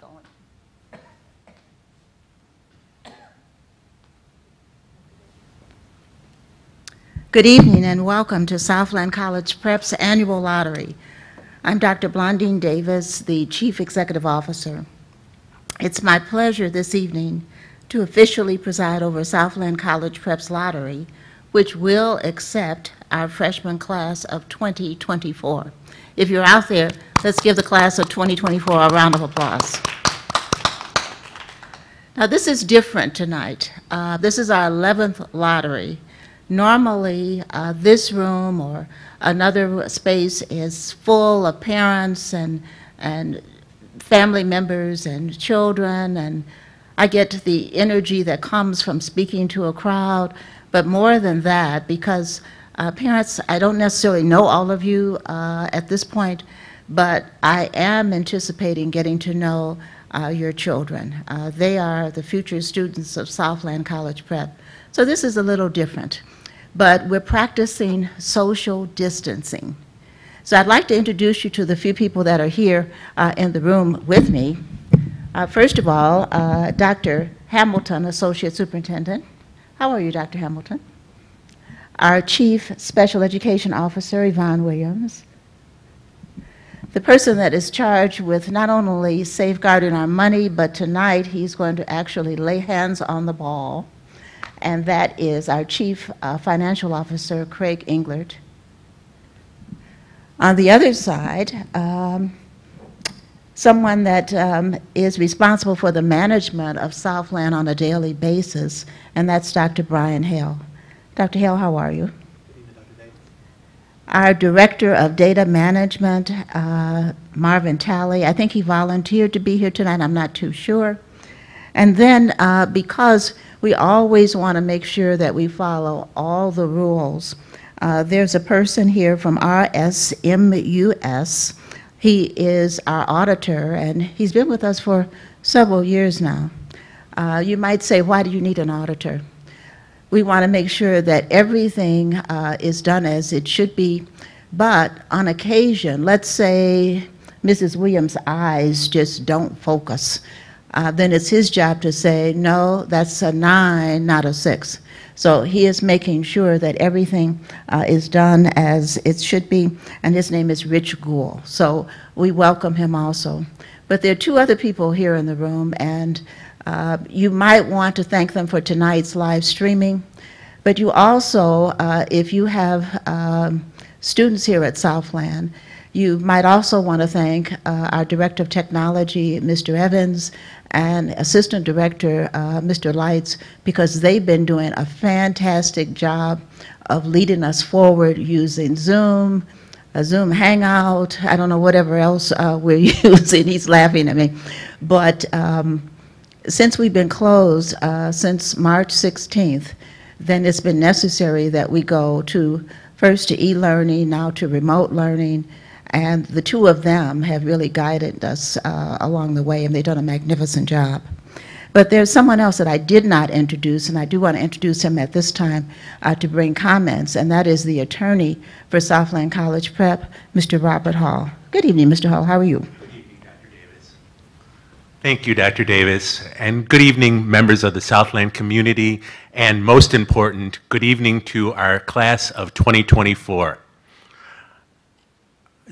going. Good evening and welcome to Southland College Prep's annual lottery. I'm Dr. Blondine Davis, the Chief Executive Officer. It's my pleasure this evening to officially preside over Southland College Prep's lottery, which will accept our freshman class of 2024. If you're out there, let's give the class of 2024 a round of applause. Now, this is different tonight. Uh, This is our 11th lottery. Normally, uh, this room or another space is full of parents and, and family members and children, and I get the energy that comes from speaking to a crowd. But more than that, because uh, parents, I don't necessarily know all of you uh, at this point, but I am anticipating getting to know uh, your children. Uh, they are the future students of Southland College Prep. So this is a little different, but we're practicing social distancing. So I'd like to introduce you to the few people that are here uh, in the room with me. Uh, First of all, uh, Dr. Hamilton, Associate Superintendent. How are you, Dr. Hamilton? Our Chief Special Education Officer, Yvonne Williams. The person that is charged with not only safeguarding our money, but tonight he's going to actually lay hands on the ball, and that is our Chief uh, Financial Officer, Craig Englert. On the other side, um, someone that um, is responsible for the management of Southland on a daily basis, and that's Dr. Brian Hale. Dr. Hale, how are you? Our Director of Data Management, uh, Marvin Talley, I think he volunteered to be here tonight, I'm not too sure. And then, uh, because we always want to make sure that we follow all the rules, uh, there's a person here from RSMUS. He is our auditor, and he's been with us for several years now. Uh, You might say, why do you need an auditor? We want to make sure that everything uh, is done as it should be, but on occasion, let's say Mrs. Williams' eyes just don't focus, uh, then it's his job to say, no, that's a nine, not a six. So he is making sure that everything uh, is done as it should be, and his name is Rich Gould. So we welcome him also. But there are two other people here in the room, and uh, you might want to thank them for tonight's live streaming. But you also, uh, if you have um, students here at Southland, you might also want to thank uh, our Director of Technology, Mr. Evans, and Assistant Director, uh, Mr. Lights, because they've been doing a fantastic job of leading us forward using Zoom, a Zoom Hangout, I don't know, whatever else uh, we're using. He's laughing at me. But um, since we've been closed uh, since March 16th, then it's been necessary that we go to first to e-learning, now to remote learning, and the two of them have really guided us uh, along the way, and they've done a magnificent job. But there's someone else that I did not introduce, and I do want to introduce him at this time uh, to bring comments, and that is the attorney for Southland College Prep, Mr. Robert Hall. Good evening, Mr. Hall. How are you? Good evening, Dr. Davis. Thank you, Dr. Davis, and good evening, members of the Southland community, and most important, good evening to our class of 2024.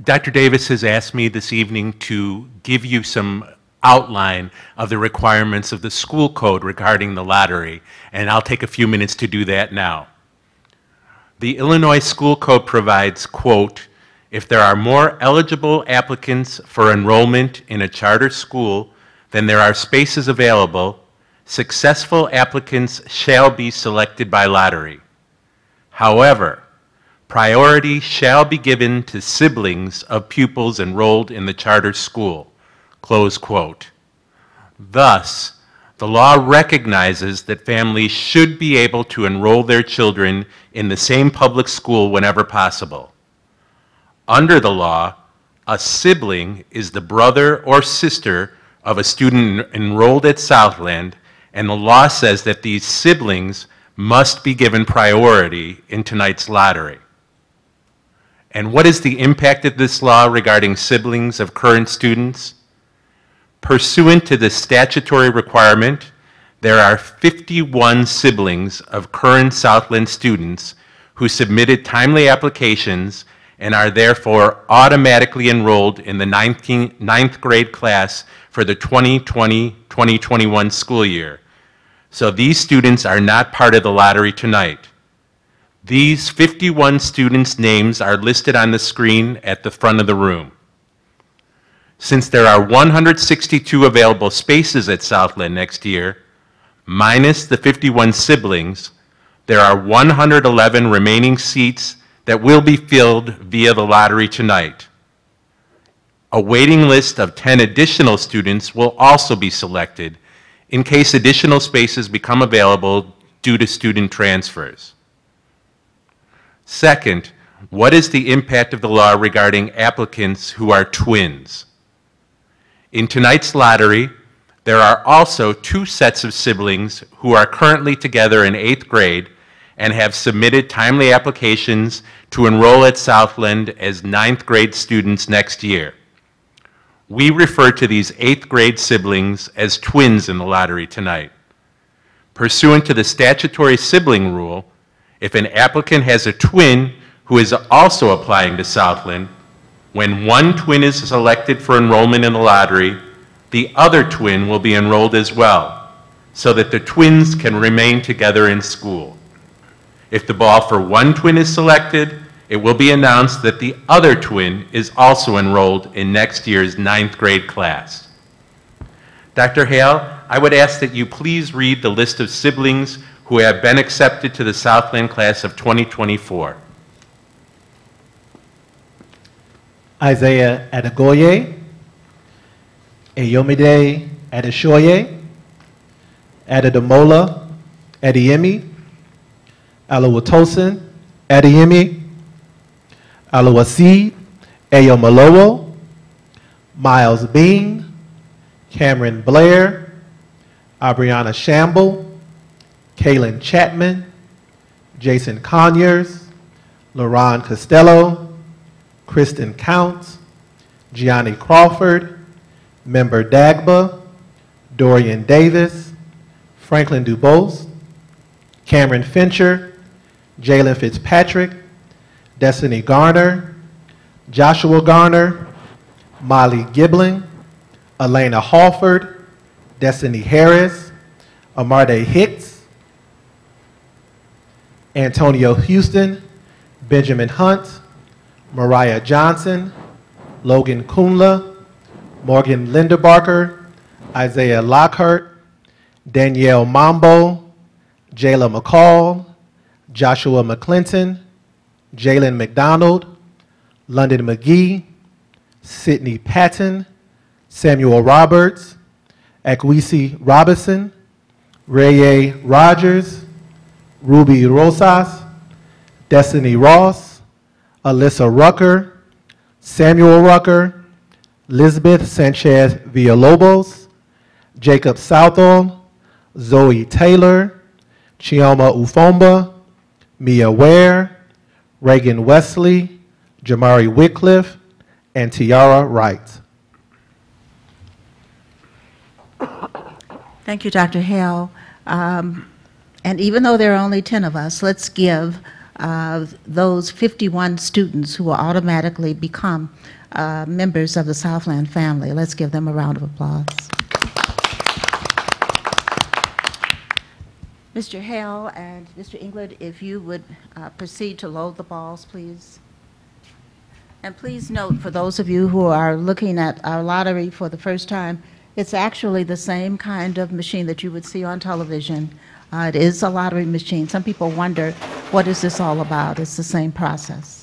Dr. Davis has asked me this evening to give you some outline of the requirements of the school code regarding the lottery, and I'll take a few minutes to do that now. The Illinois School Code provides, quote, if there are more eligible applicants for enrollment in a charter school than there are spaces available, successful applicants shall be selected by lottery. However, priority shall be given to siblings of pupils enrolled in the charter school. Close quote. Thus, the law recognizes that families should be able to enroll their children in the same public school whenever possible. Under the law, a sibling is the brother or sister of a student enrolled at Southland, and the law says that these siblings must be given priority in tonight's lottery. And what is the impact of this law regarding siblings of current students? Pursuant to the statutory requirement, there are 51 siblings of current Southland students who submitted timely applications and are therefore automatically enrolled in the 19 ninth grade class for the 2020-2021 school year. So these students are not part of the lottery tonight. These 51 students' names are listed on the screen at the front of the room. Since there are 162 available spaces at Southland next year, minus the 51 siblings, there are 111 remaining seats that will be filled via the lottery tonight. A waiting list of 10 additional students will also be selected in case additional spaces become available due to student transfers. Second, what is the impact of the law regarding applicants who are twins? In tonight's lottery, there are also two sets of siblings who are currently together in eighth grade and have submitted timely applications to enroll at Southland as ninth grade students next year. We refer to these eighth grade siblings as twins in the lottery tonight. Pursuant to the statutory sibling rule, if an applicant has a twin who is also applying to Southland, when one twin is selected for enrollment in the lottery, the other twin will be enrolled as well, so that the twins can remain together in school. If the ball for one twin is selected, it will be announced that the other twin is also enrolled in next year's ninth grade class. Dr. Hale, I would ask that you please read the list of siblings who have been accepted to the Southland class of 2024. Isaiah Adegoye, Ayomide Adeshoye, Adedamola Adeyemi, Alawatosin Adeyemi, Alawasi Ayomalowo, Miles Bean, Cameron Blair, Abriana Shamble, Kaylin Chapman, Jason Conyers, Laron Costello, Kristen Counts, Gianni Crawford, Member Dagba, Dorian Davis, Franklin Dubose, Cameron Fincher, Jalen Fitzpatrick, Destiny Garner, Joshua Garner, Molly Gibling, Elena Hawford, Destiny Harris, Amarde Hicks, Antonio Houston, Benjamin Hunt, Mariah Johnson, Logan Kunla, Morgan Linderbarker, Isaiah Lockhart, Danielle Mambo, Jayla McCall, Joshua McClinton, Jalen McDonald, London McGee, Sydney Patton, Samuel Roberts, Akwisi Robinson, Raye Rogers, Ruby Rosas, Destiny Ross, Alyssa Rucker, Samuel Rucker, Lisbeth Sanchez Villalobos, Jacob Southall, Zoe Taylor, Chioma Ufomba, Mia Ware, Reagan Wesley, Jamari Wycliffe, and Tiara Wright. Thank you, Dr. Hale. Um, And even though there are only 10 of us, let's give uh, those 51 students who will automatically become uh, members of the Southland family, let's give them a round of applause. Mr. Hale and Mr. Englert, if you would uh, proceed to load the balls, please. And please note, for those of you who are looking at our lottery for the first time, it's actually the same kind of machine that you would see on television. Uh, It is a lottery machine. Some people wonder, what is this all about? It's the same process.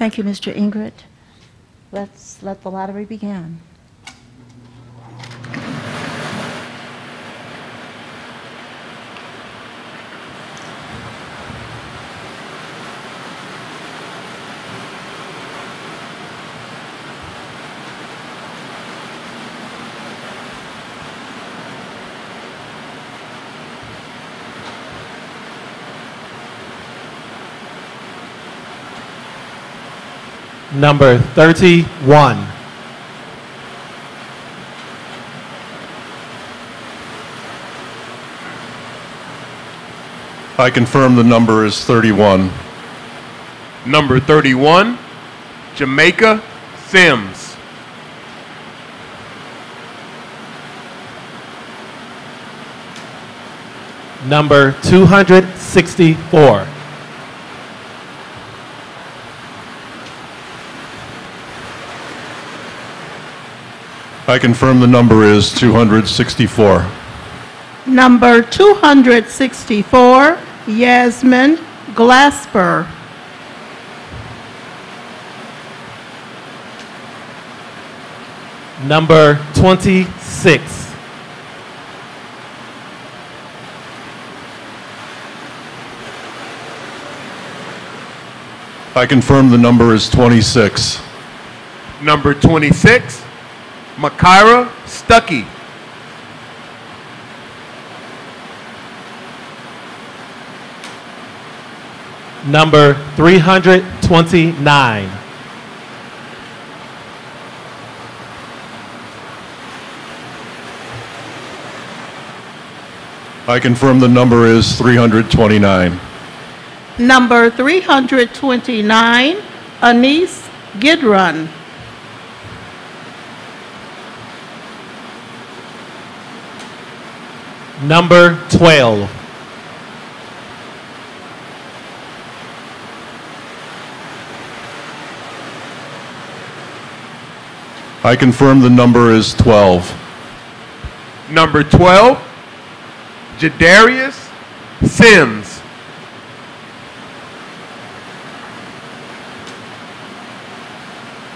Thank you, Mr. Ingrid. Let's let the lottery begin. Number 31. I confirm the number is 31. Number 31, Jamaica Sims. Number 264. I confirm the number is 264. Number 264, Yasmin Glasper. Number 26. I confirm the number is 26. Number 26, Makira Stuckey. Number 329. I confirm the number is 329. Number 329, Anise Gidron. Number 12. I confirm the number is 12. Number 12, Jadarius Sims.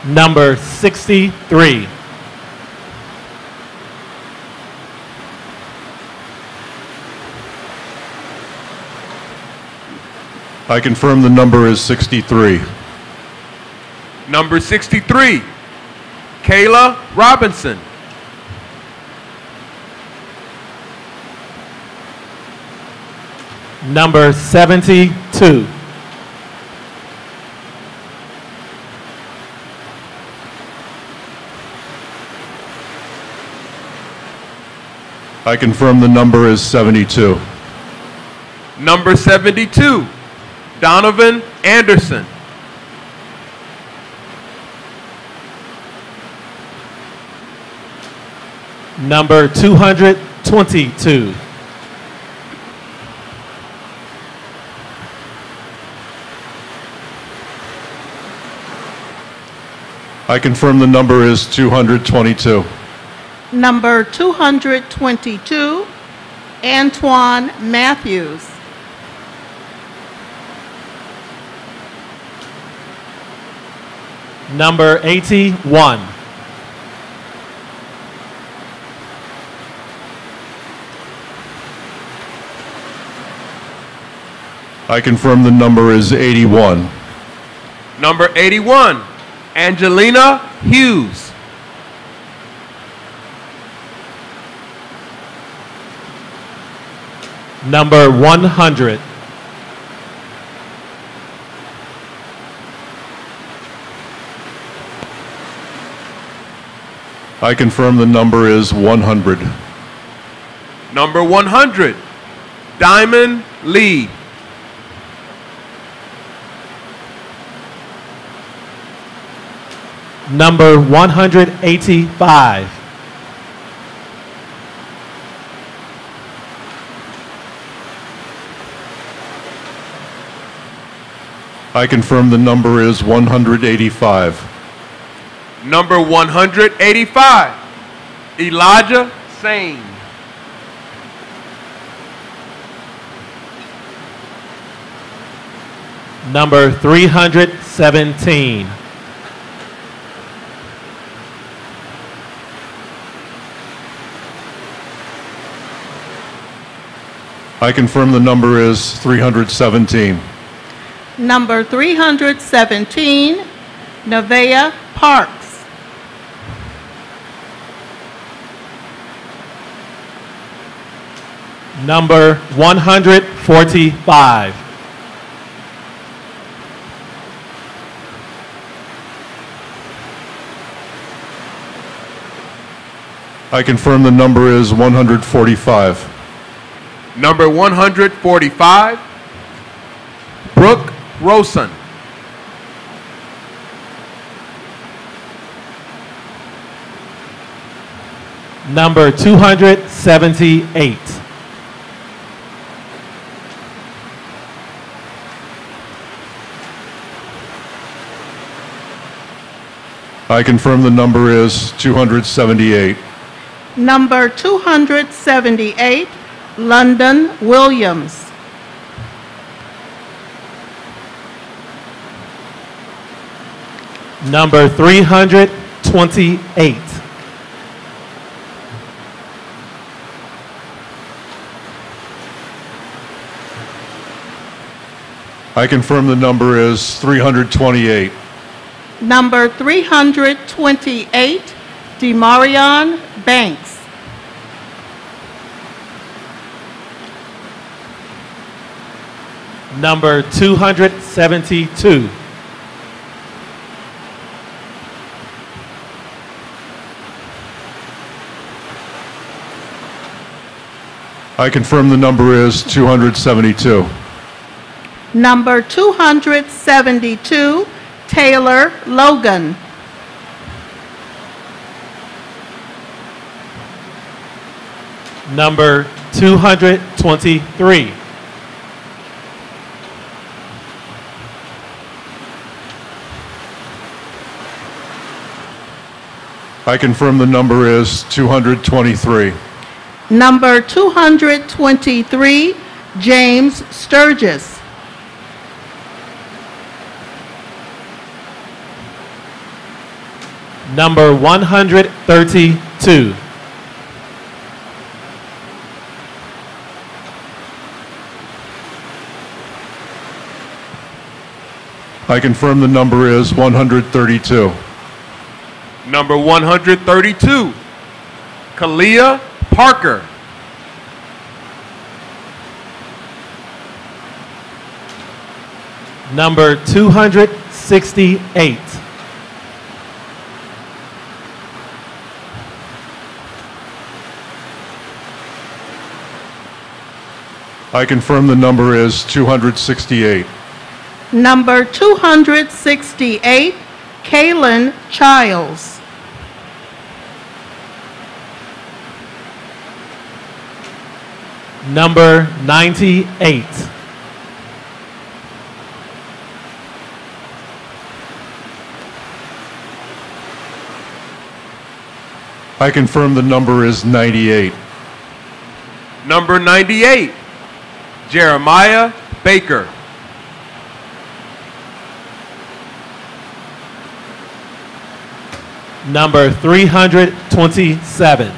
Number 63. I confirm the number is 63. Number 63, Kayla Robinson. Number 72. I confirm the number is 72. Number 72, Donovan Anderson. Number 222. I confirm the number is 222. Number 222, Antoine Matthews. Number 81. I confirm the number is 81. Number 81, Angelina Hughes. Number 100. I confirm the number is 100. Number 100, Diamond Lee. Number 185. I confirm the number is 185. Number 185, Elijah Sane. Number 317. I confirm the number is 317. Number 317, Nevaeh Parks. Number 145. I confirm the number is 145. Number 145, Brooke Rosen. Number 278. I confirm the number is 278. Number 278, London Williams. Number 328. I confirm the number is 328. Number 328, Demarion Banks. Number 272. I confirm the number is 272. Number 272, Taylor Logan. Number 223. I confirm the number is 223. Number 223, James Sturgis. Number 132. I confirm the number is 132. Number 132, Kalia Parker. Number 268. I confirm the number is 268. Number 268, Kaylin Childs. Number 98. I confirm the number is 98. Number 98, Jeremiah Baker. Number 327.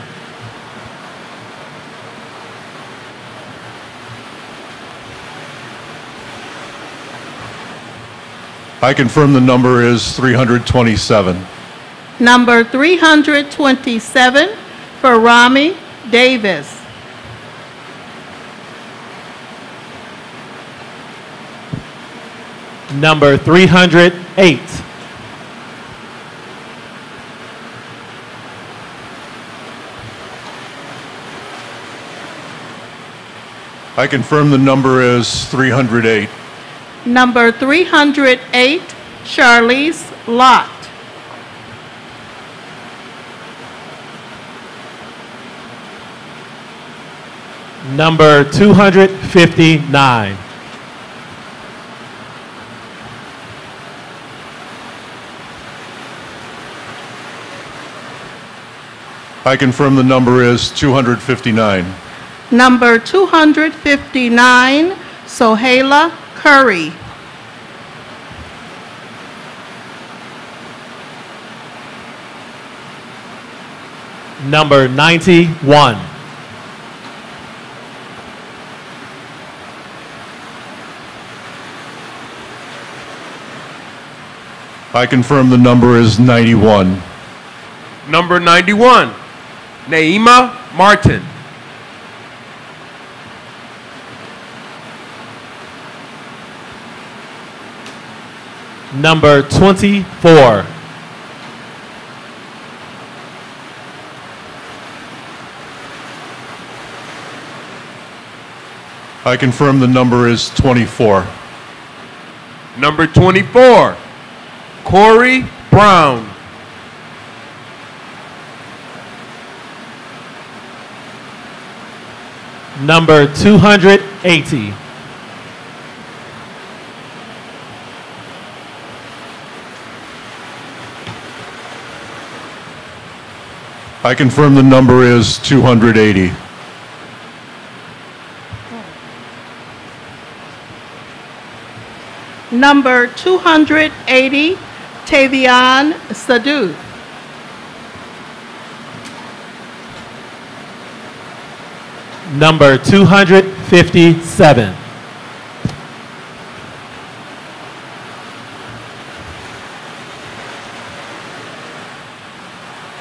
I confirm the number is 327. Number 327, Farami Davis. Number 308. I confirm the number is 308. Number 308, Charlize Lott. Number 259. I confirm the number is 259. Number 259, Sohaila Curry. Number 91. I confirm the number is 91. Number 91. Naima Martin. Number 24. I confirm the number is 24. Number 24, Corey Brown. Number 280. I confirm the number is 280. Number 280, Tavion Sadu. Number 257.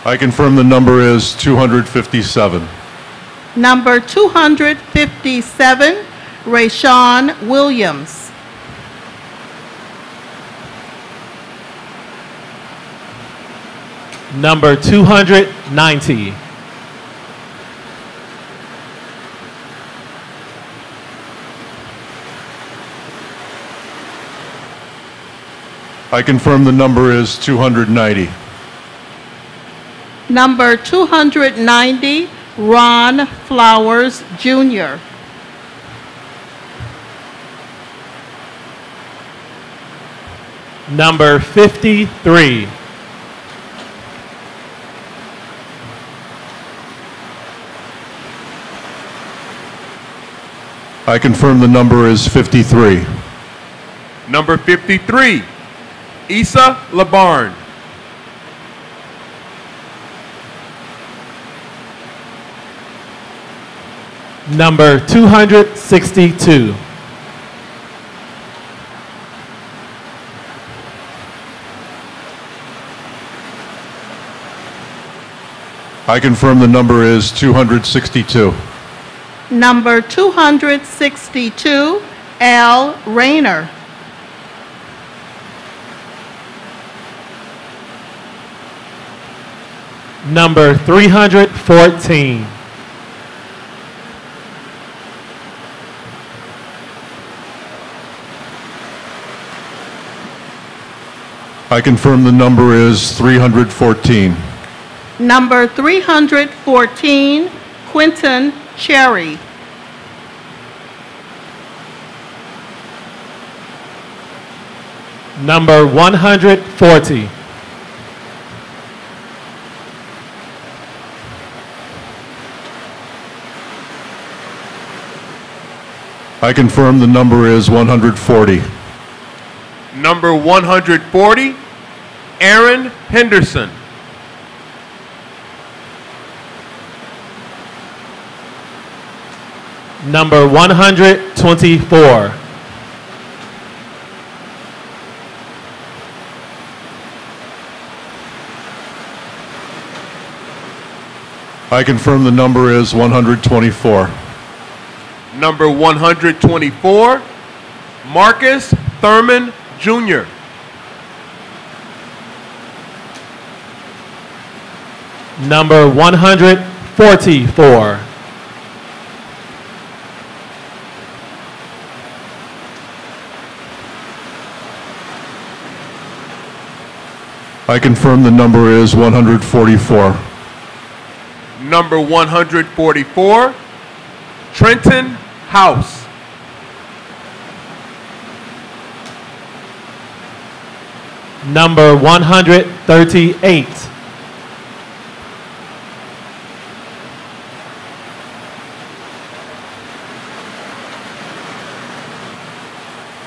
I confirm the number is 257. Number 257, Rayshawn Williams. Number 290. I confirm the number is 290. Number 290, Ron Flowers Jr. Number 53. I confirm the number is 53. Number 53, Issa Labarn. Number 262. I confirm the number is 262. Number 262, Al Rayner. Number 314. I confirm the number is 314. Number 314, Quentin Cherry. Number 140. I confirm the number is 140. Number 140, Aaron Henderson. Number 124. I confirm the number is 124. Number 124, Marcus Thurman Jr. Number 144. I confirm the number is 144. Number 144, Trenton House. Number 138.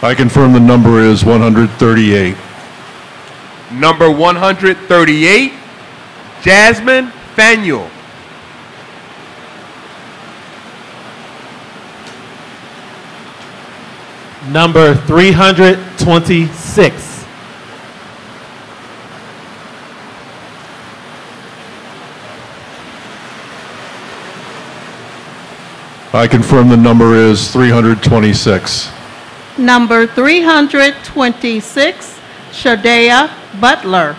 I confirm the number is 138. Number 138, Jasmine Fanuel. Number 326. I confirm the number is 326. Number 326, Shadea Butler.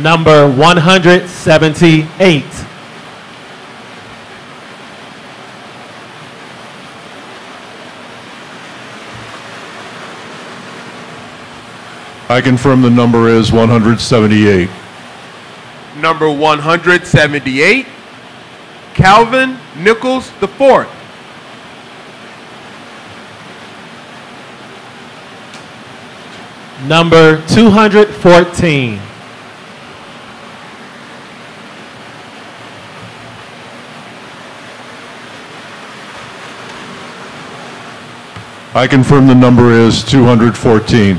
Number 178. I confirm the number is 178. Number 178, Calvin Nichols IV. Number 214. I confirm the number is 214.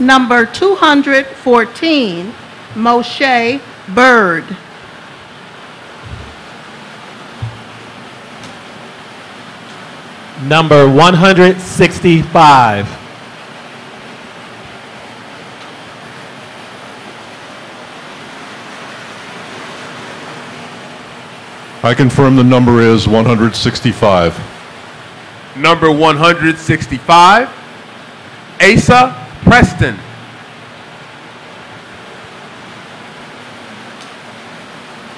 Number 214, Moshe Bird. Number 165. I confirm the number is 165. Number 165, Asa Preston.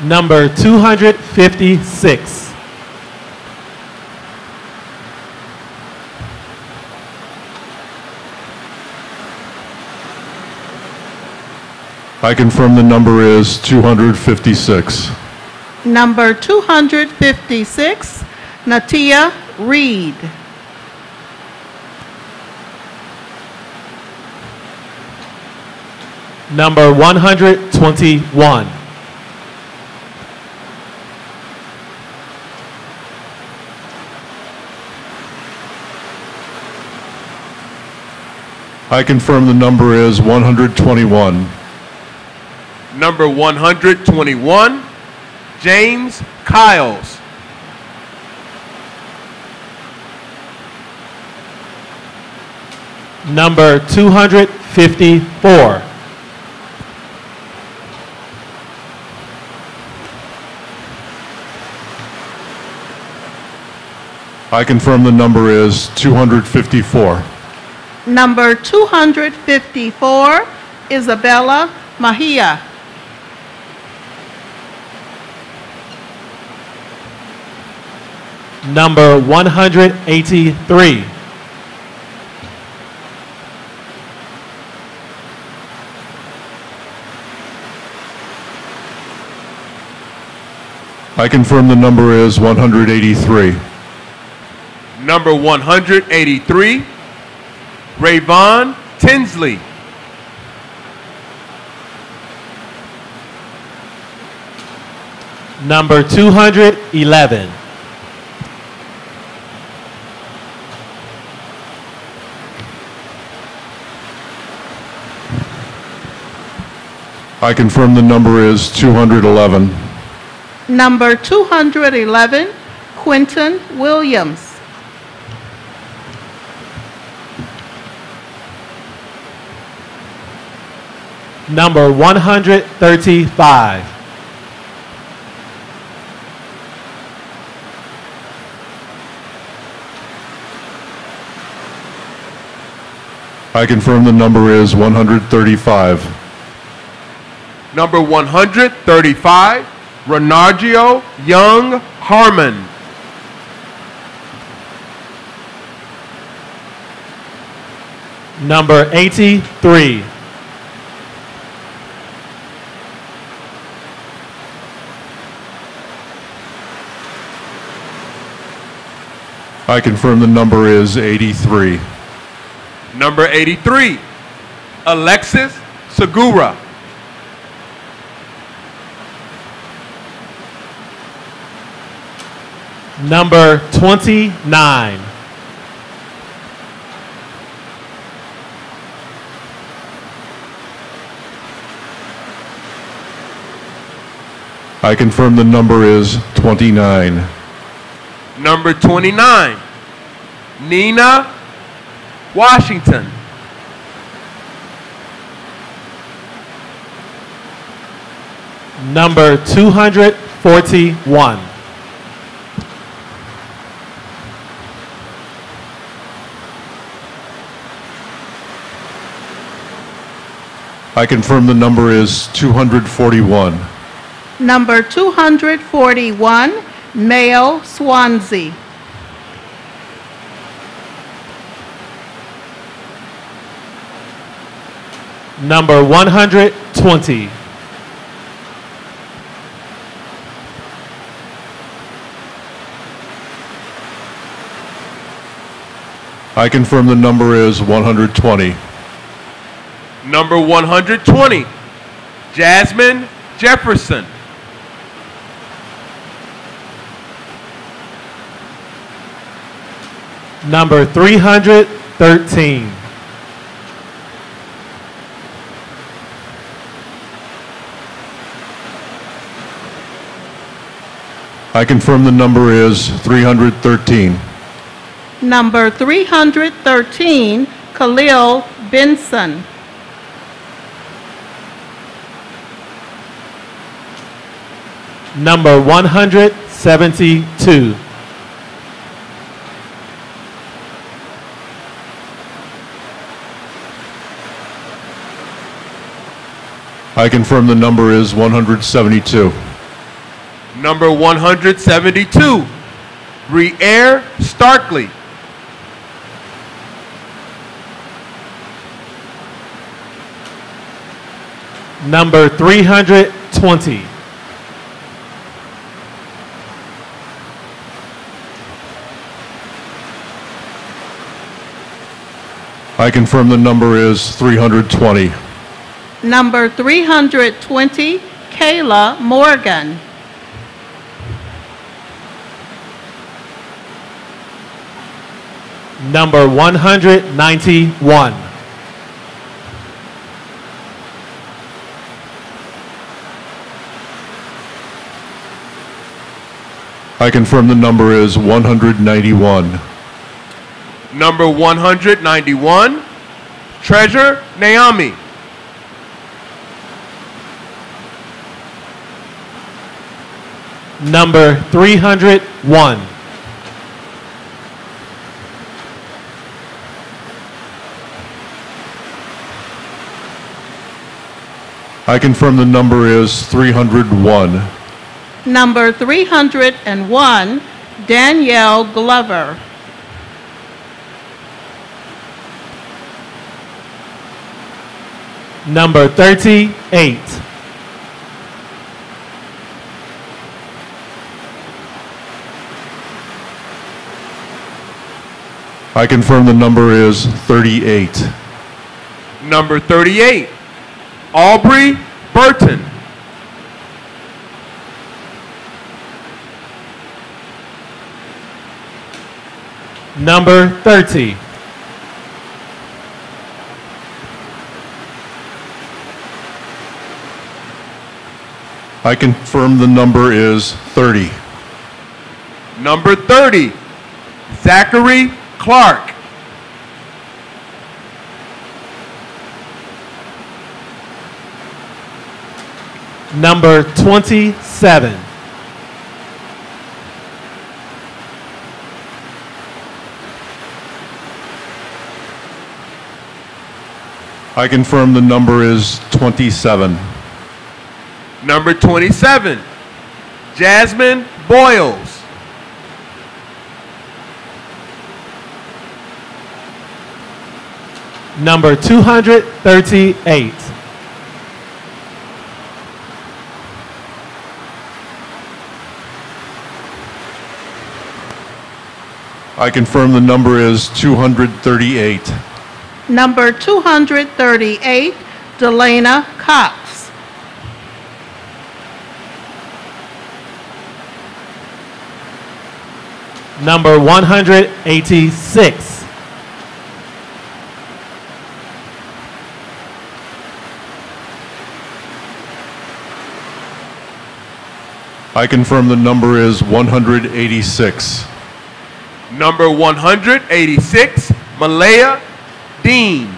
Number 256. I confirm the number is 256. Number 256, Natia Reed. Number 121. I confirm the number is 121. Number 121, James Kyles. Number 254. I confirm the number is 254. Number 254, Isabella Mahia. Number 183. I confirm the number is 183. Number 183, Rayvon Tinsley. Number 211. I confirm the number is 211. Number 211, Quentin Williams. Number 135. I confirm the number is 135. Number 135, Renargio Young Harmon. Number 83. I confirm the number is 83. Number 83, Alexis Segura. Number 29. I confirm the number is 29. Number 29, Nina Washington. Number 241. I confirm the number is 241. Number 241, Male Swansea. Number 120. I confirm the number is 120. Number 120, Jasmine Jefferson. Number 313. I confirm the number is 313. Number 313, Khalil Benson. Number 172. I confirm the number is 172. Number 172, Briere Starkley. Number 320. I confirm the number is 320. Number 320, Kayla Morgan. Number 191. I confirm the number is 191. Number 191, Treasure Naomi. Number 301. I confirm the number is 301. Number 301, Danielle Glover. Number 38. I confirm the number is 38. Number 38, Aubrey Burton. Number 30. I confirm the number is 30. Number 30, Zachary Clark. Number 27. I confirm the number is 27. Number 27, Jasmine Boyles. Number 238. I confirm the number is 238. Number 238, Delana Cox. Number 186. I confirm the number is 186. Number 186, Malaya Dean.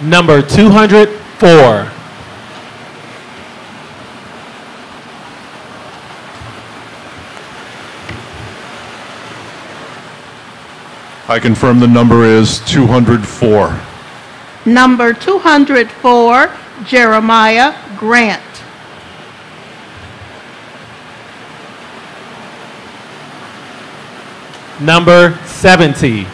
Number 204. I confirm the number is 204. Number 204, Jeremiah Grant. Number 70.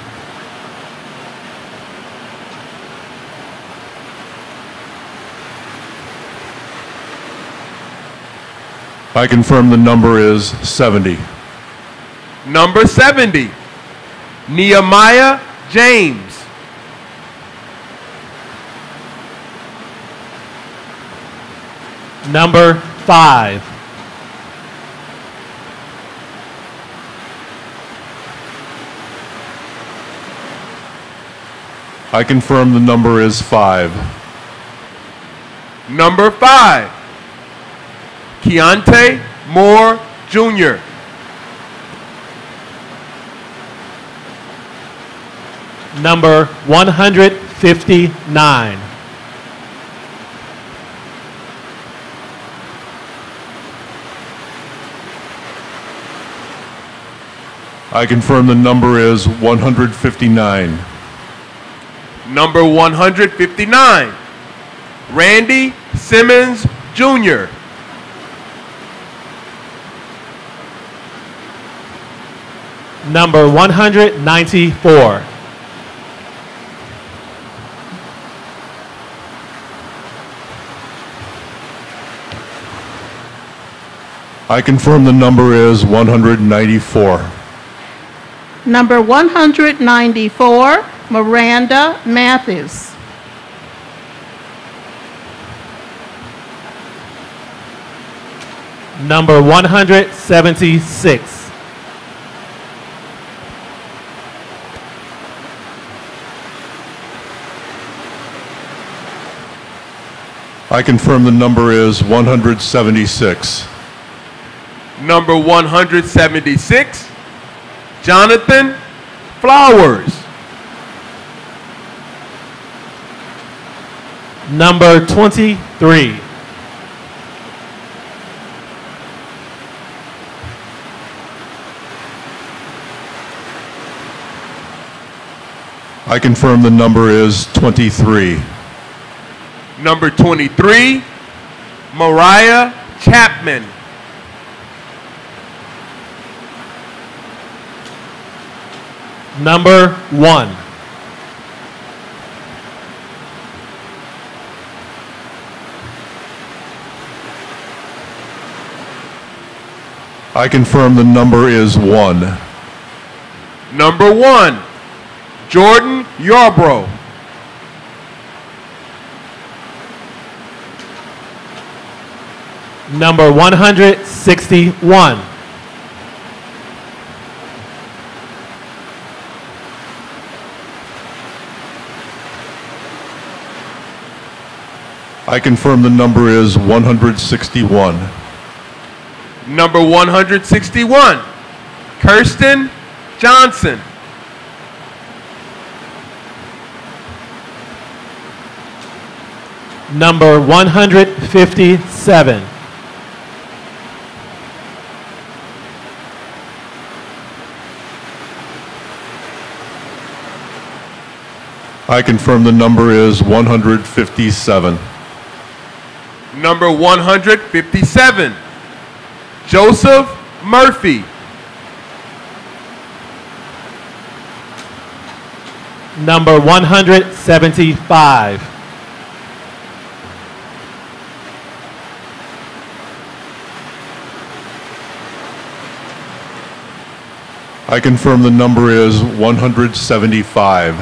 I confirm the number is 70. Number 70, Nehemiah James. Number 5. I confirm the number is 5. Number 5, Keontae Moore Jr. Number 159. I confirm the number is 159. Number 159, Randy Simmons Jr. Number 194. I confirm the number is 194. Number 194, Miranda Mathis. Number 176. I confirm the number is 176. Number 176, Jonathan Flowers. Number 23. I confirm the number is 23. Number 23, Mariah Chapman. Number 1. I confirm the number is 1. Number 1, Jordan Yarbrough. Number 161. I confirm the number is 161. Number 161, Kirsten Johnson. Number 157. I confirm the number is 157. Number 157, Joseph Murphy. Number 175. I confirm the number is 175.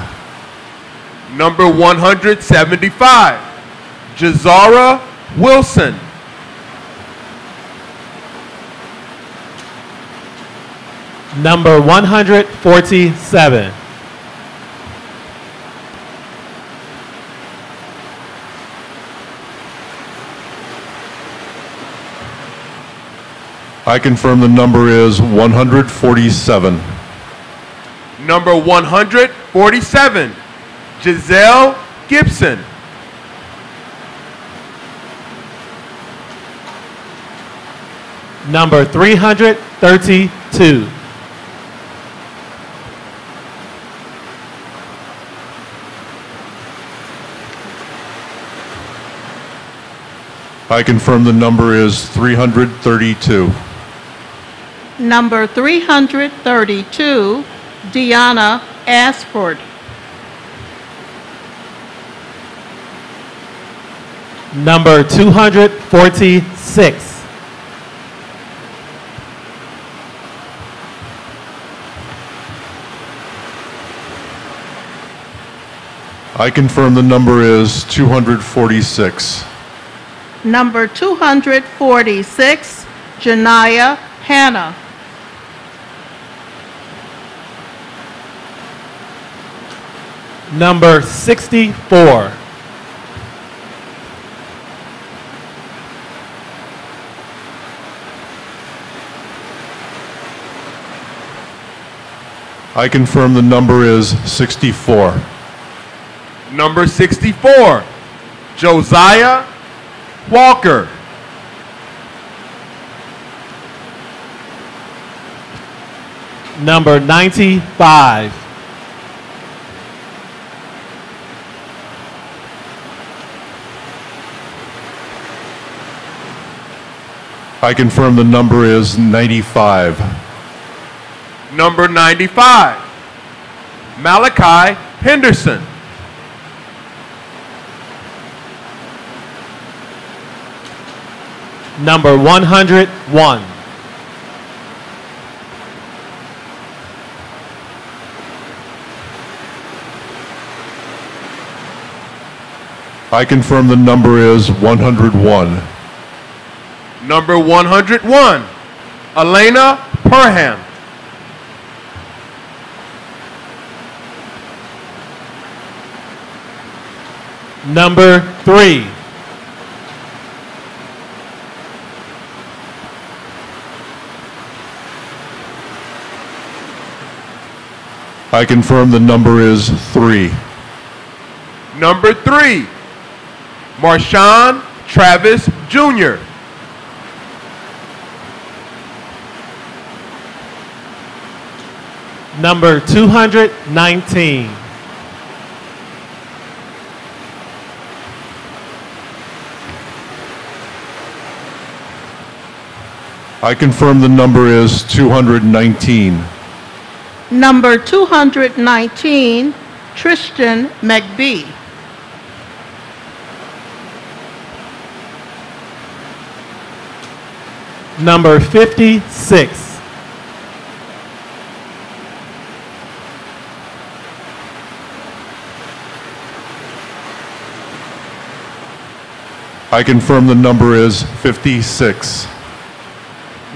Number 175, Jazara Wilson. Number 147. I confirm the number is 147. Number 147, Giselle Gibson. Number 332. I confirm the number is 332. Number 332, Deanna Asford. Number 246. I confirm the number is 246. Number 246, Janiyah Hannah. Number 64. I confirm the number is 64. Number 64, Josiah Walker. Number 95. I confirm the number is 95. Number 95, Malachi Henderson. Number 101. I confirm the number is 101. Number 101, Elena Perham. Number 3. I confirm the number is 3. Number three, Marshawn Travis Jr. Number 219. I confirm the number is 219. Number 219, Tristan McBee. Number 56. I confirm the number is 56.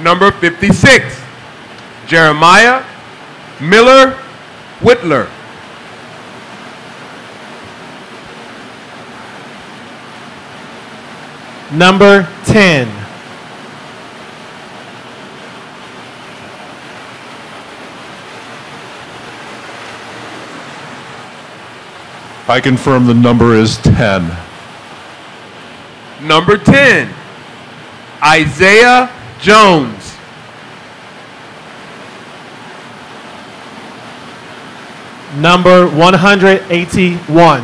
Number 56, Jeremiah Miller Whitler. Number 10. I confirm the number is 10. Number 10, Isaiah Jones. Number 181.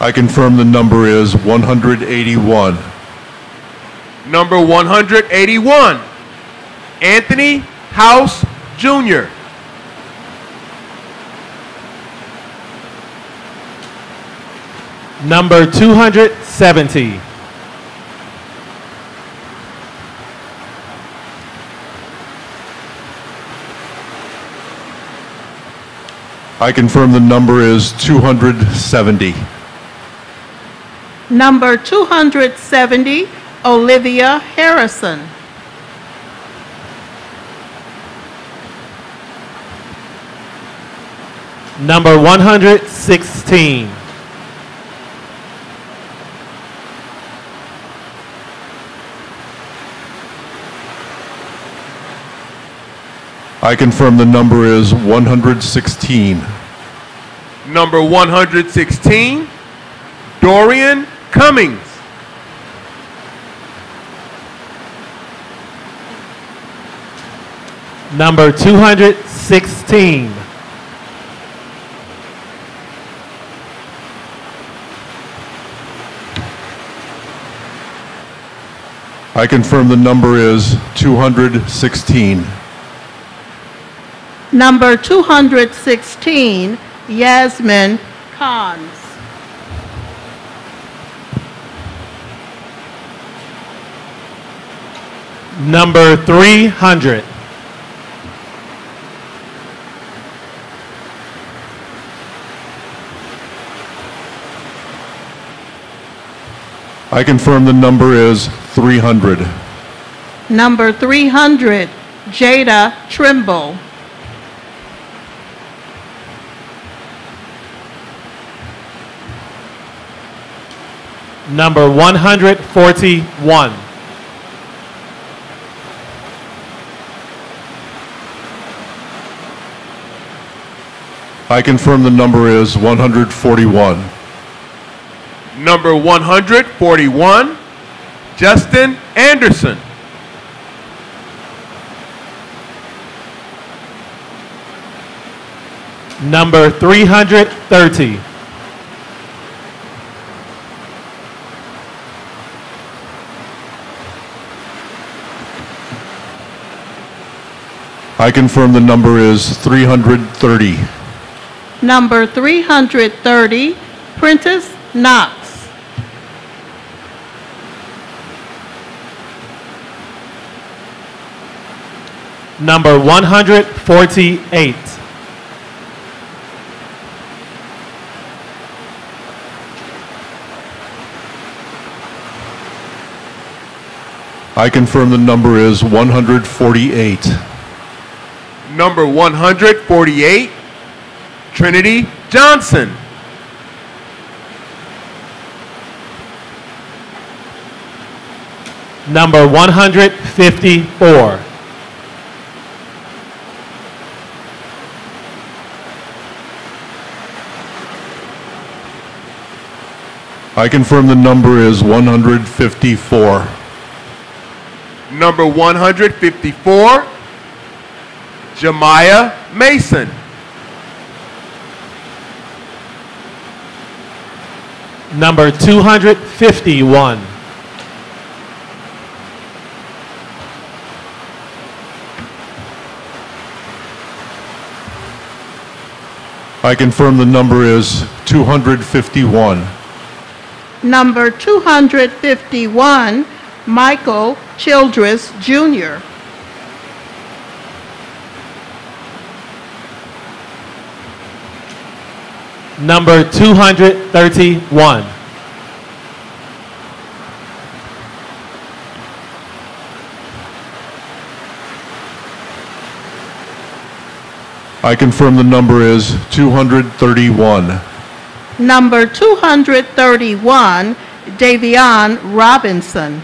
I confirm the number is 181. Number 181, Anthony House Jr. Number 270. I confirm the number is 270. Number 270, Olivia Harrison. Number 116. I confirm the number is 116. Number 116, Dorian Cummings. Number 216. I confirm the number is 216. Number 216, Yasmin Khans. Number 300. I confirm the number is 300. Number 300, Jada Trimble. Number 141. I confirm the number is 141. Number 141, Justin Anderson. Number 330. I confirm the number is 330. Number 330, Prentice Knox. Number 148. I confirm the number is 148. Number 148, Trinity Johnson. Number 154. I confirm the number is 154. Number 154, Jemiah Mason. Number 251. I confirm the number is 251. Number 251, Michael Childress Jr. Number 231. I confirm the number is 231. Number 231, Davion Robinson.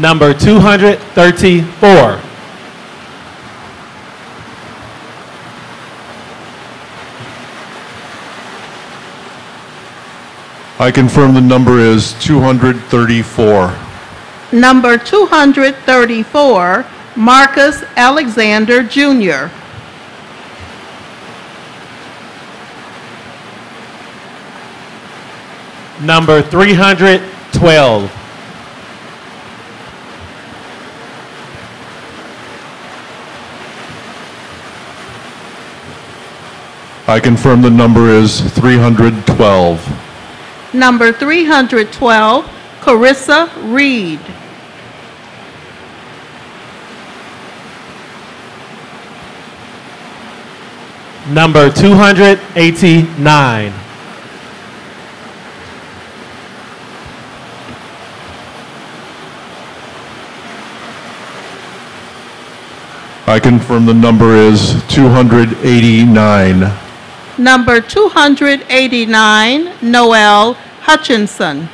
Number 234. I confirm the number is 234. Number 234, Marcus Alexander Jr. Number 312. I confirm the number is 312. Number 312, Carissa Reed. Number 289. I confirm the number is 289. Number 289, Noel Hutchinson.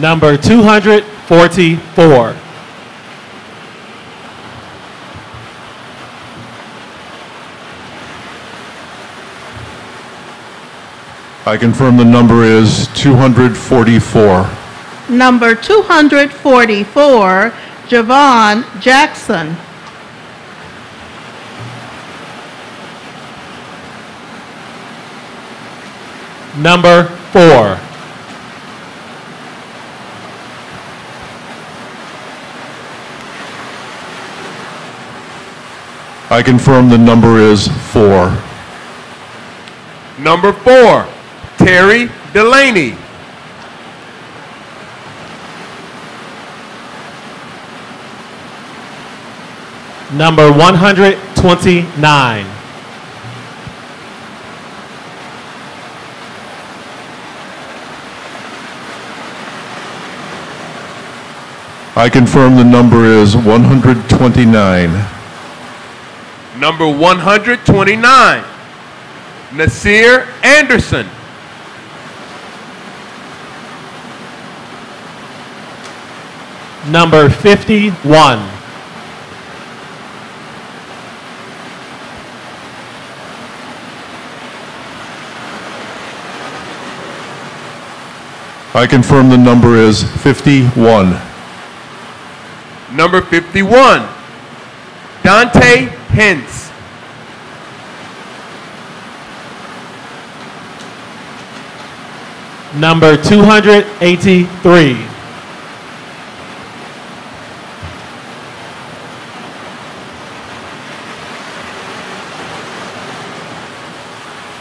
Number 244. I confirm the number is 244. Number 244, Javon Jackson. Number 4. I confirm the number is 4. Number four, Terry Delaney. Number 129. I confirm the number is 129. Number 129, Nasir Anderson. Number 51. I confirm the number is 51. Number 51, Dante Hens. Number 283.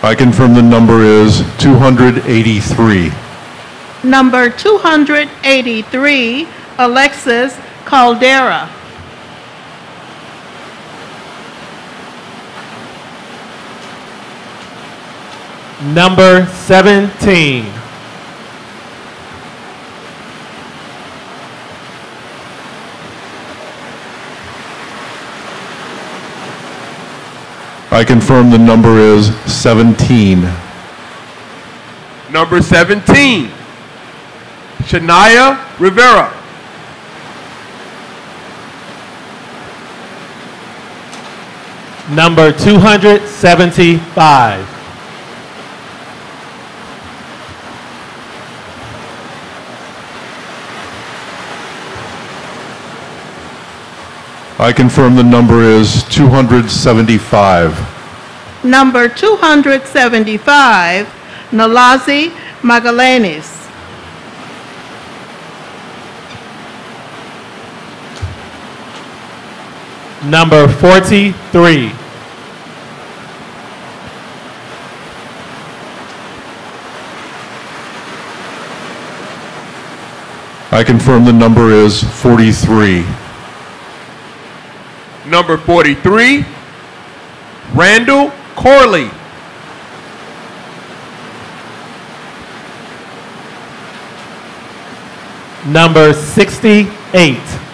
I confirm the number is 283. Number 283, Alexis Caldera. Number 17. I confirm the number is 17. Number 17, Shania Rivera. Number 275. I confirm the number is 275. Number 275, Nalazi Magallanes. Number 43. I confirm the number is 43. Number 43, Randall Corley. Number 68.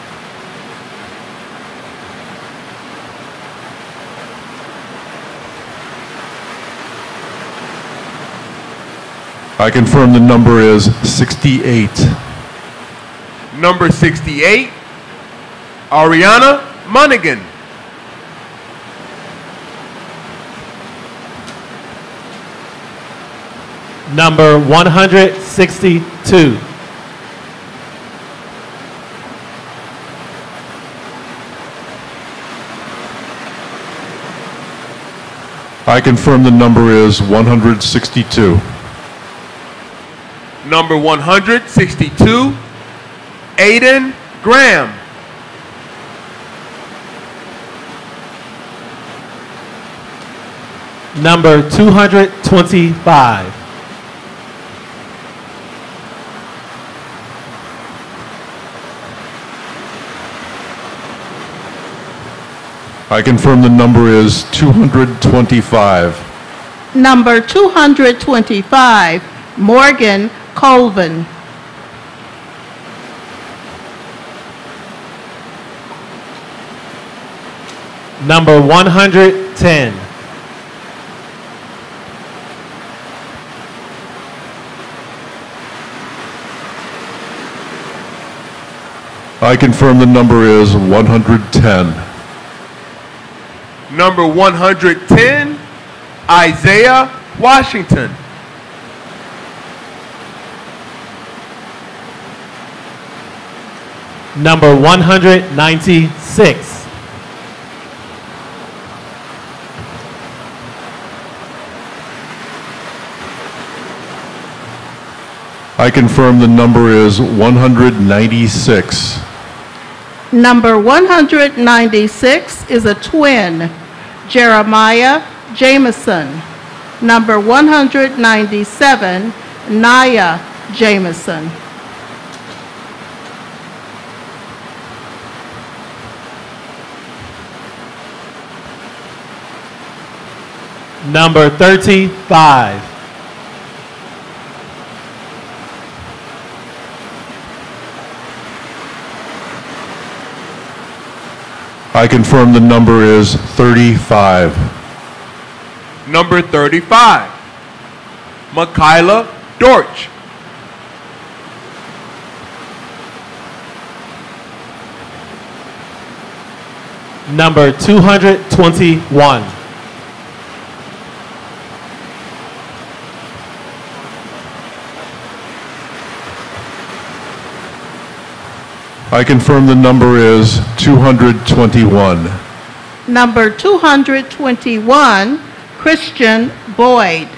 I confirm the number is 68. Number 68, Ariana Monaghan. Number 162. I confirm the number is 162. Number 162, Aiden Graham. Number 225. I confirm the number is 225. Number 225, Morgan Colvin. Number 110. I confirm the number is 110. Number 110, Isaiah Washington. Number 196. I confirm the number is 196. Number 196 is a twin, Jeremiah Jameson. Number 197, Naya Jameson. Number 35. I confirm the number is 35. Number 35, Michaela Dorch. Number 221. I confirm the number is 221. Number 221, Christian Boyd.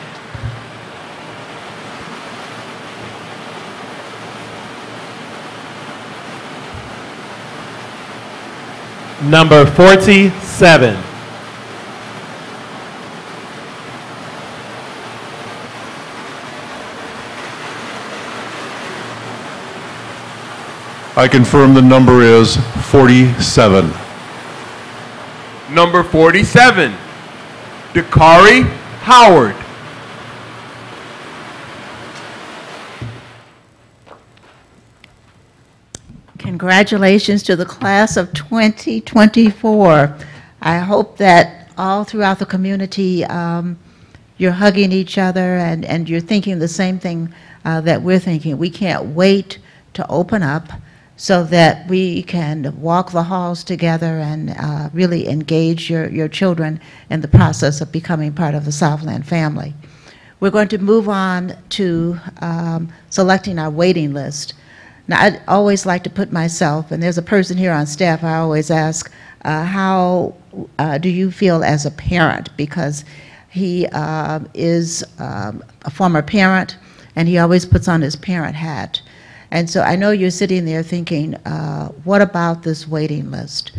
Number 47. I confirm the number is 47. Number 47, Dakari Howard. Congratulations to the class of 2024. I hope that all throughout the community, um, you're hugging each other and, and you're thinking the same thing uh, that we're thinking. We can't wait to open up so that we can walk the halls together and uh, really engage your, your children in the process of becoming part of the Southland family. We're going to move on to um, selecting our waiting list. Now, I always like to put myself, and there's a person here on staff, I always ask, uh, how uh, do you feel as a parent? Because he uh, is um, a former parent, and he always puts on his parent hat. And so I know you're sitting there thinking, uh, what about this waiting list?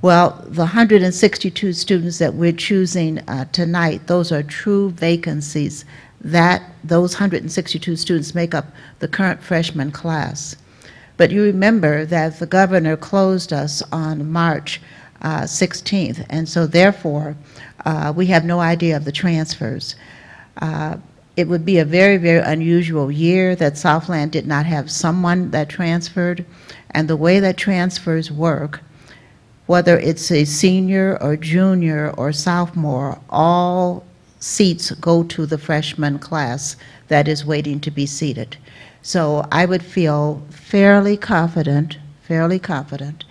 Well, the 162 students that we're choosing uh, tonight, those are true vacancies. That those 162 students make up the current freshman class. But you remember that the governor closed us on March uh, 16th, and so therefore, uh, we have no idea of the transfers. It would be a very, very unusual year that Southland did not have someone that transferred. And the way that transfers work, whether it's a senior or junior or sophomore, all seats go to the freshman class that is waiting to be seated. So I would feel fairly confident, fairly confident,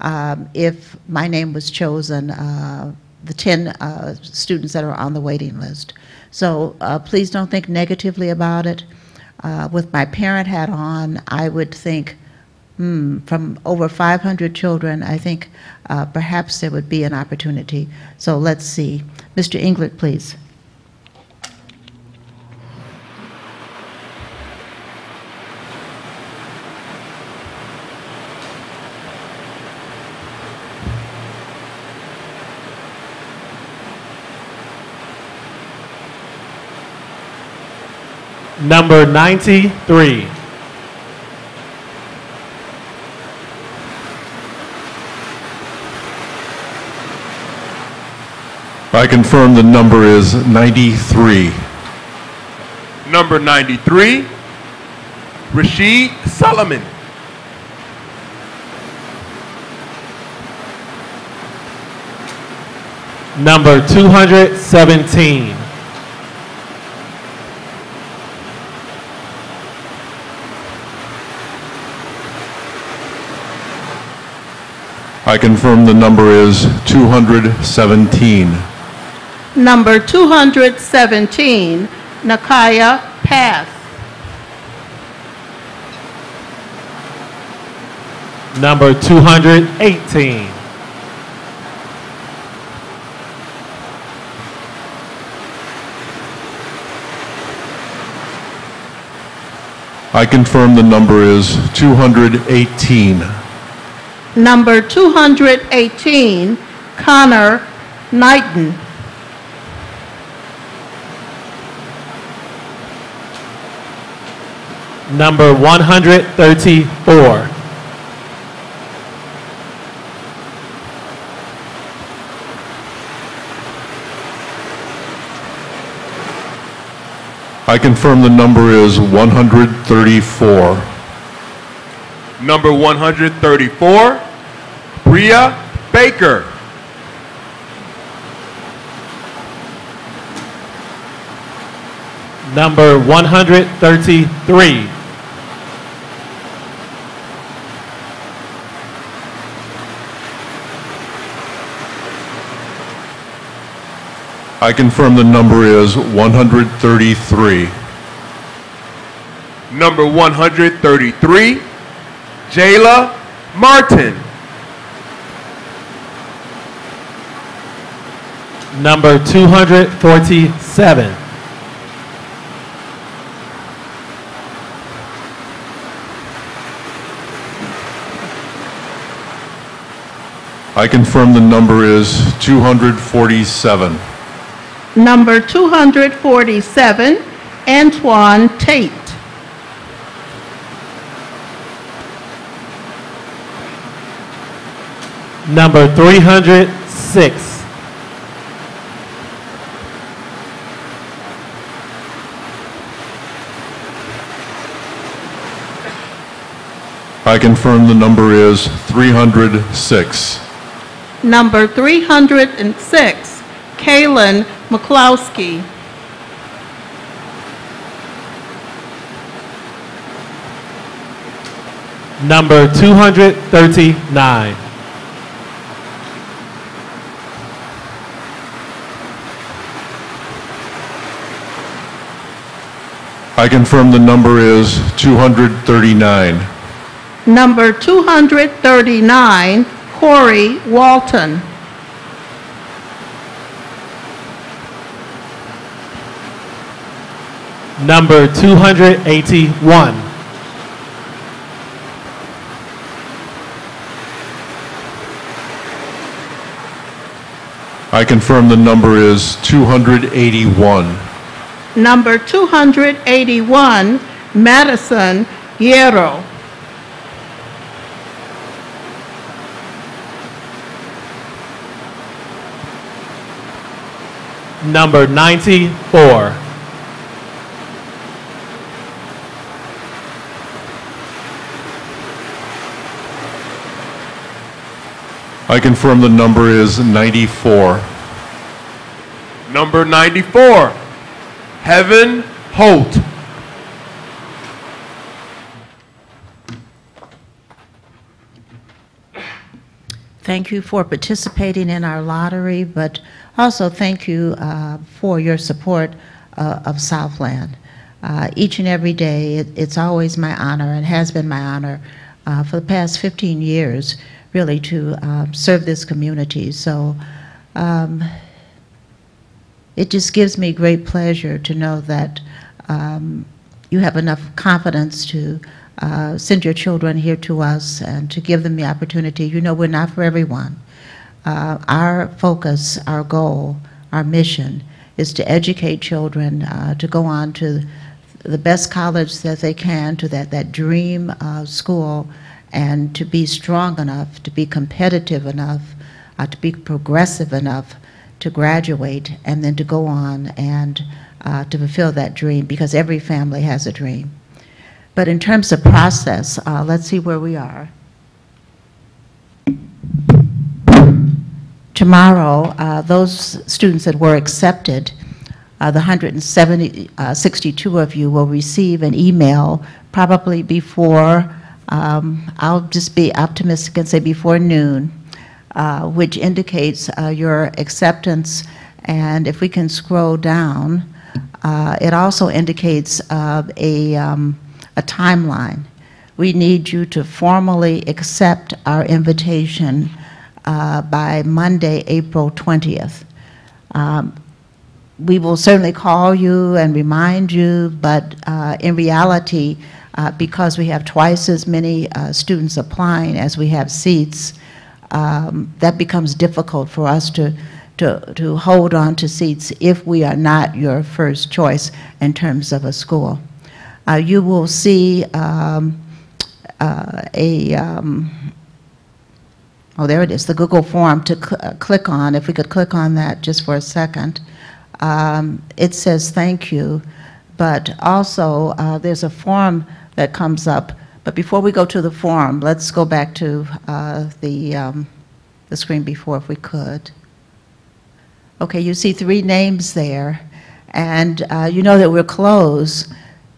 um, if my name was chosen, uh, the 10 uh, students that are on the waiting list. So uh, please don't think negatively about it. Uh, with my parent hat on, I would think, hmm, from over 500 children, I think uh, perhaps there would be an opportunity. So let's see. Mr. Englert, please. Number 93. I confirm the number is 93. Number 93, Rashid Solomon. Number 217. I confirm the number is 217. Number 217, Nakaya Path. Number 218. I confirm the number is 218. Number 218, Connor Knighton. Number 134. I confirm the number is 134. Number 134, Bria Baker. Number 133. I confirm the number is 133. Number 133, Jayla Martin. Number 247. I confirm the number is 247. Number 247, Antoine Tate. Number 306. I confirm the number is 306. Number 306, Kalen McCloskey. Number 239. I confirm the number is 239. Number 239, Corey Walton. Number 281. I confirm the number is 281. Number 281, Madison Hierro. Number 94. I confirm the number is 94. Number 94, Heaven Holt. Thank you for participating in our lottery, but also thank you uh, for your support uh, of Southland. Uh, Each and every day, it- it's always my honor, and has been my honor uh, for the past 15 years, really, to uh, serve this community. So um, it just gives me great pleasure to know that um, you have enough confidence to uh, send your children here to us and to give them the opportunity. You know, we're not for everyone. Uh, our focus, our goal, our mission is to educate children uh, to go on to the best college that they can, to that, that dream uh, school, and to be strong enough, to be competitive enough, uh, to be progressive enough to graduate, and then to go on and uh, to fulfill that dream, because every family has a dream. But in terms of process, uh, let's see where we are. Tomorrow, uh, those students that were accepted, uh, the 162 of you will receive an email probably before, um, I'll just be optimistic and say before noon, uh, which indicates uh, your acceptance. And if we can scroll down, uh, it also indicates uh, a, um, a timeline. We need you to formally accept our invitation uh, by Monday, April 20th. Um, we will certainly call you and remind you, but uh, in reality, uh, because we have twice as many uh, students applying as we have seats, um, that becomes difficult for us to, to, to hold on to seats if we are not your first choice in terms of a school. Uh, you will see um, a, um, oh, there it is, the Google form to cl- uh, click on. If we could click on that just for a second. Um, It says thank you, but also uh, there's a form that comes up. But before we go to the form, let's go back to uh, the, um, the screen before if we could. Okay, you see three names there, and uh, you know that we're closed,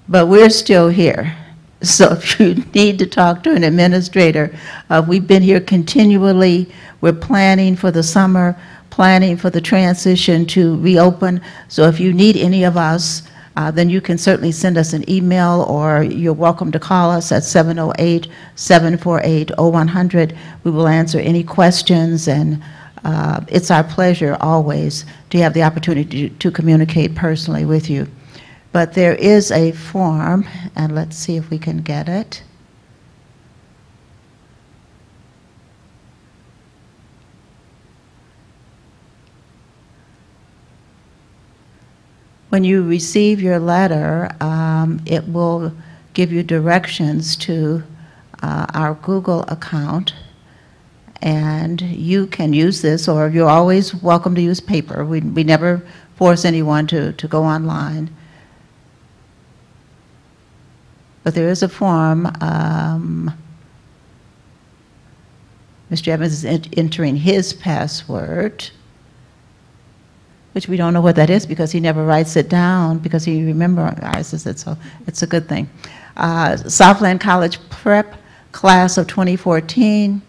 but we're still here. So if you need to talk to an administrator, uh, we've been here continually. We're planning for the summer, planning for the transition to reopen. So if you need any of us, uh, then you can certainly send us an email, or you're welcome to call us at 708-748-0100. We will answer any questions, and uh, it's our pleasure always to have the opportunity to to communicate personally with you. But there is a form, and let's see if we can get it. When you receive your letter, um, it will give you directions to uh, our Google account, and you can use this, or you're always welcome to use paper. We, we never force anyone to, to go online. But there is a form. Um, Mr. Evans is en- entering his password, which we don't know what that is because he never writes it down because he memorizes it, so it's a good thing. Uh, Southland College Prep, class of 2014.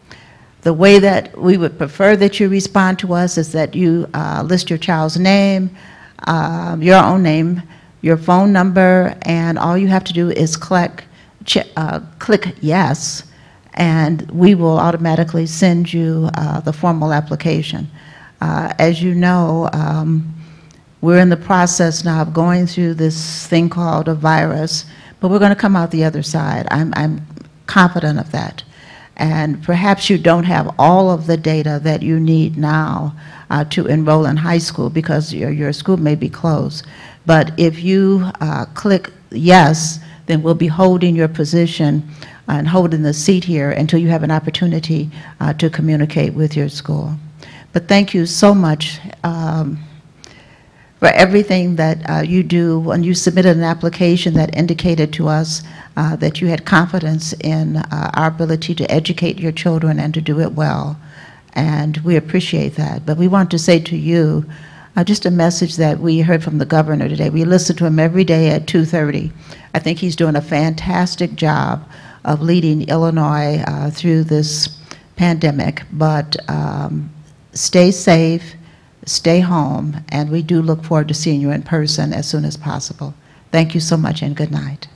The way that we would prefer that you respond to us is that you uh, list your child's name, uh, your own name, your phone number, and all you have to do is click, uh, click yes, and we will automatically send you uh, the formal application. Uh, As you know, um, we're in the process now of going through this thing called a virus, but we're going to come out the other side. I'm, I'm confident of that. And perhaps you don't have all of the data that you need now uh, to enroll in high school because your, your school may be closed. But if you uh, click yes, then we'll be holding your position and holding the seat here until you have an opportunity uh, to communicate with your school. But thank you so much. Um, for everything that uh, you do. When you submitted an application that indicated to us uh, that you had confidence in uh, our ability to educate your children and to do it well. And we appreciate that. But we want to say to you, uh, just a message that we heard from the governor today. We listen to him every day at 2:30. I think he's doing a fantastic job of leading Illinois uh, through this pandemic. But um, stay safe, stay home, and we do look forward to seeing you in person as soon as possible. Thank you so much and good night.